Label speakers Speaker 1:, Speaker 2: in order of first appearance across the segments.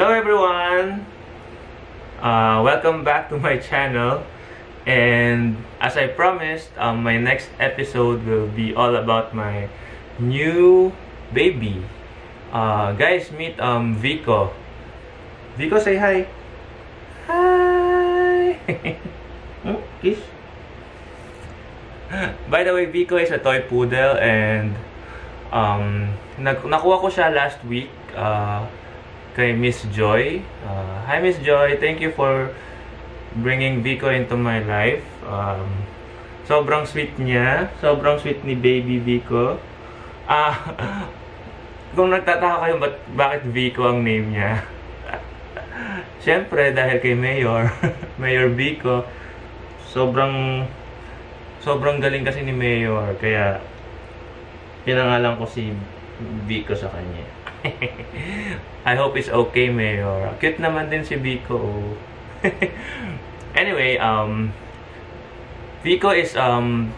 Speaker 1: Hello everyone! Uh, welcome back to my channel. And as I promised, um, my next episode will be all about my new baby. Uh, guys, meet um, Vico. Vico, say hi. Hi! hmm? Kiss? By the way, Vico is a toy poodle and um, nakuha ko siya last week. Uh, kay Miss Joy. Uh, hi Miss Joy, thank you for bringing Vico into my life. Um, sobrang sweet niya. Sobrang sweet ni baby Vico. Ah, uh, kung nagtataka kayo ba't, bakit Vico ang name niya. Siyempre, dahil kay Mayor, Mayor Vico, sobrang sobrang galing kasi ni Mayor. Kaya, pinangalan ko si Vico sa kanya. I hope it's okay, Mayor. Cute naman din si Vico. anyway, um, Vico is um,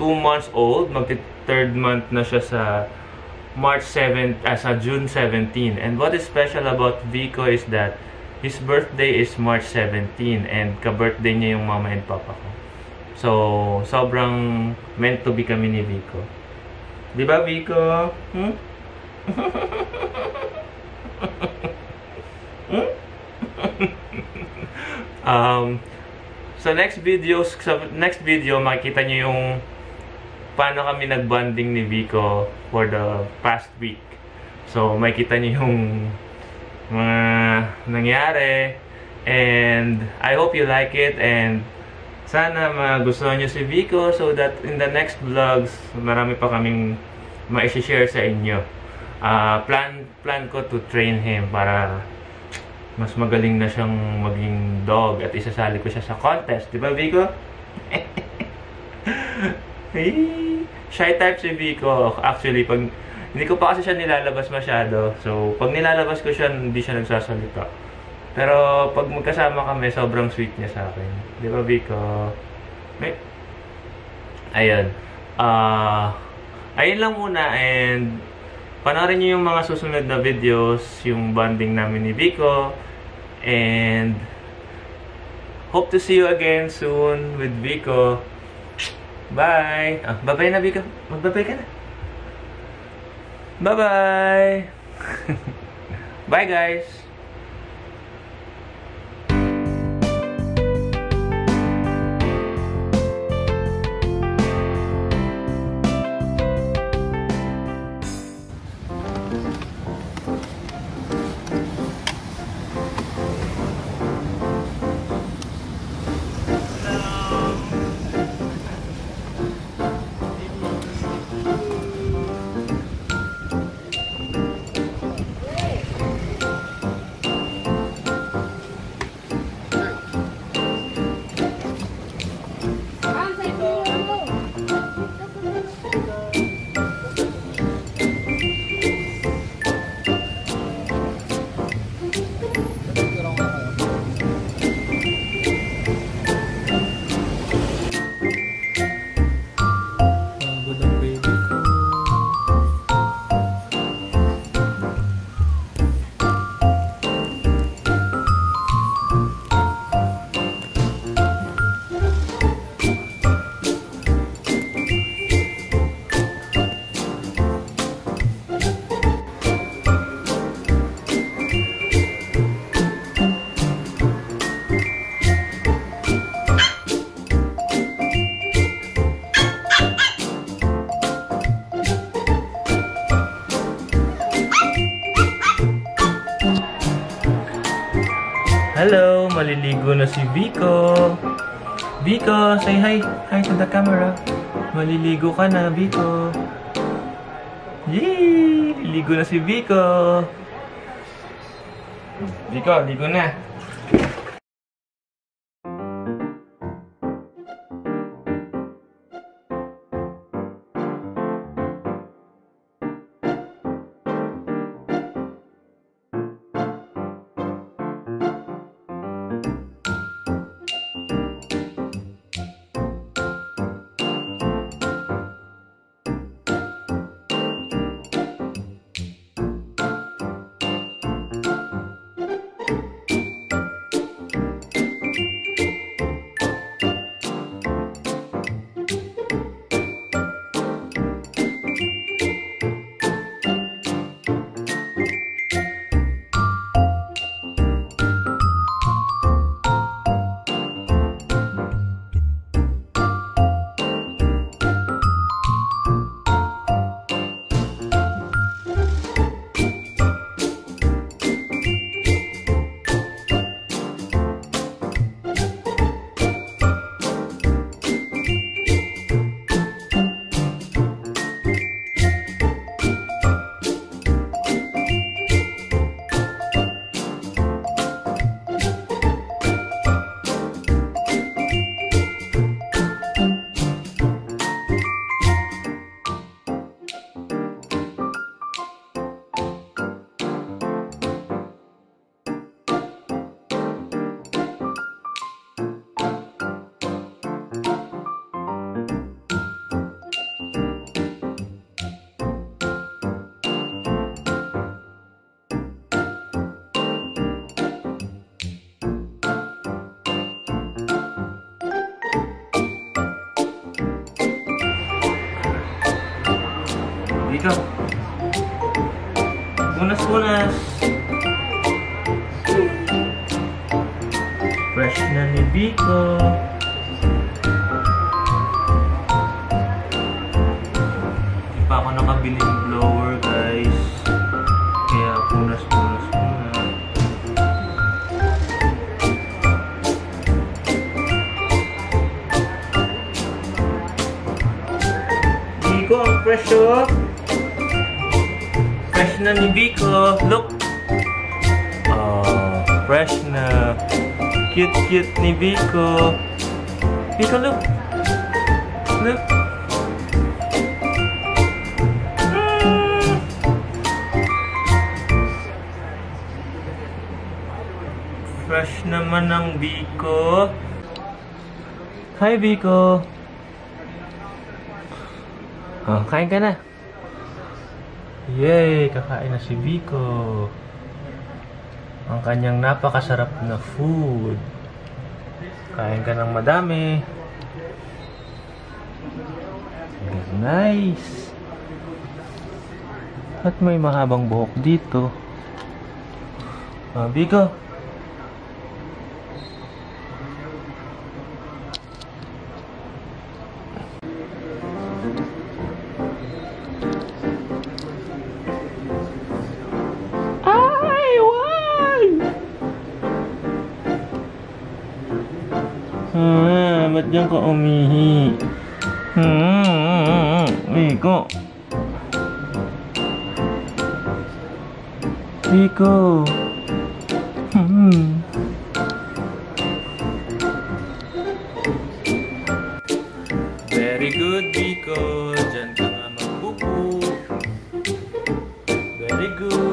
Speaker 1: two months old. Magti-third month na siya sa March 7, uh, sa June 17. And what is special about Vico is that his birthday is March 17 and ka-birthday niya yung mama and papa ko. So, sobrang meant to be kami ni Vico. Di ba, Vico? Hmm? um, so next video, sa next video, makikita nyo yung paano kami nagbanding ni Vico for the past week. So, makikita nyo yung mga nangyari. And I hope you like it and sana magustuhan nyo si Vico so that in the next vlogs, marami pa kaming ma-share sa inyo uh, plan plan ko to train him para mas magaling na siyang maging dog at isasali ko siya sa contest. Di ba, Vico? Shy type si Vico. Actually, pag hindi ko pa kasi siya nilalabas masyado. So, pag nilalabas ko siya, hindi siya nagsasalita. Pero, pag magkasama kami, sobrang sweet niya sa akin. Di ba, Vico? May... Ayun. Uh, ayun lang muna and Panoorin niyo yung mga susunod na videos, yung bonding namin ni Vico. And hope to see you again soon with Vico. Bye! Ah, bye-bye na, Vico. Magbabay ka na. Bye-bye! Bye, guys! Hello! Maliligo na si Vico. Vico, say hi. Hi to the camera. Maliligo ka na, Vico. Yay! Ligo na si Vico. Vico, ligo na. Biko. Unas-unas. Fresh na ni Biko. Hindi pa ako nakabili ng blower, guys. Kaya punas-punas muna. Biko, ang fresh oh. Fresh na ni Biko. Look. Oh, fresh na. Cute-cute ni Biko. Biko, look. Look. Mm. Fresh naman ng Biko. Hi, Biko. Oh, kain ka na. Yay! Kakain na si Biko. Ang kanyang napakasarap na food. Kain ka ng madami. Nice! At may mahabang buhok dito. Ah, Biko. Ah, ba't diyan ka umihi? Hmm, Biko. Biko. Hmm. Very good, Biko. Diyan ka nga magpupo. Very good.